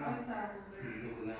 Oh.